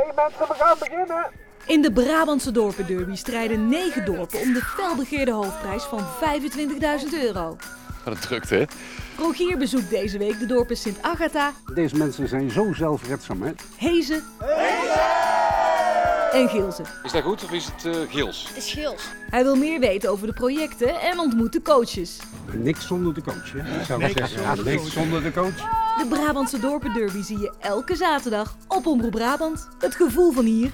Oké mensen, we gaan beginnen. In de Brabantse dorpenderby strijden negen dorpen om de felbegeerde hoofdprijs van 25.000 euro. Wat een drukte, hè? Rogier bezoekt deze week de dorpen Sint Agatha, Deze mensen zijn zo zelfredzaam, hè? Hezen en Gilze. Is dat goed of is het eh Gils? Het is Gils. Hij wil meer weten over de projecten en ontmoet de coaches. Niks zonder de coach, hè? Zou ik zeggen. Ja, niks zonder de coach. De Brabantse dorpenderby zie je elke zaterdag op Omroep Brabant. Het gevoel van hier